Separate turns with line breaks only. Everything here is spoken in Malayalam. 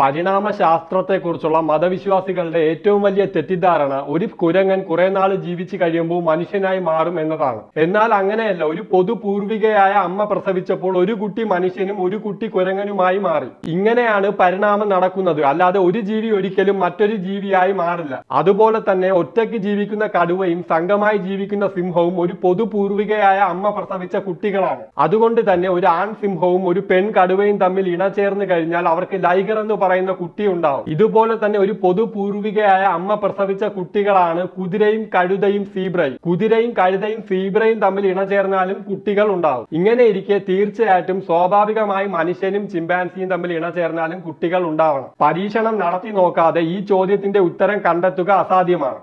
പരിണാമ ശാസ്ത്രത്തെക്കുറിച്ചുള്ള മതവിശ്വാസികളുടെ ഏറ്റവും വലിയ തെറ്റിദ്ധാരണ ഒരു കുരങ്ങൻ കുറെ നാൾ ജീവിച്ചു കഴിയുമ്പോൾ മനുഷ്യനായി മാറും എന്നതാണ്. എന്നാൽ അങ്ങനെയല്ല ഒരു പൊതു പൂർവികയായ അമ്മ പ്രസവിച്ചപ്പോൾ ഒരു കുട്ടി മനുഷ്യനും ഒരു കുട്ടി കുരങ്ങനുമായി മാറി. ഇങ്ങനെയാണ് പരിണാമം നടക്കുന്നത്. അല്ലാതെ ഒരു ജീവി ഒരിക്കലും മറ്റൊരു ജീവിയായി മാറില്ല. അതുപോലെ തന്നെ ഒറ്റയ്ക്ക് ജീവിക്കുന്ന കടുവയും സംഘമായി ജീവിക്കുന്ന സിംഹവും ഒരു പൊതു പൂർവികയായ അമ്മ പ്രസവിച്ച കുട്ടികളാണ്. അതുകൊണ്ട് തന്നെ ഒരു ആൺ സിംഹവും ഒരു പെൺ കടുവയും തമ്മിൽ ഇണ ചേർന്ന് കഴിഞ്ഞാൽ അവർക്ക് ലൈഗർ എന്ന് പറയുന്ന കുട്ടി ഉണ്ടാവും ഇതുപോലെ തന്നെ ഒരു പൊതുപൂർവികയായ അമ്മ പ്രസവിച്ച കുട്ടികളാണ് കുതിരയും കഴുതയും സീബ്രയും. കുതിരയും കഴുതയും സീബ്രയും തമ്മിൽ ഇണചേർന്നാലും കുട്ടികൾ ഉണ്ടാവും. ഇങ്ങനെ ഇരിക്കെ തീർച്ചയായിട്ടും സ്വാഭാവികമായി മനുഷ്യനും ചിമ്പാൻസിയും തമ്മിൽ ഇണചേർന്നാലും കുട്ടികൾ ഉണ്ടാവണം. പരീക്ഷണം നടത്തി നോക്കാതെ ഈ ചോദ്യത്തിന്റെ ഉത്തരം കണ്ടെത്തുക അസാധ്യമാണ്.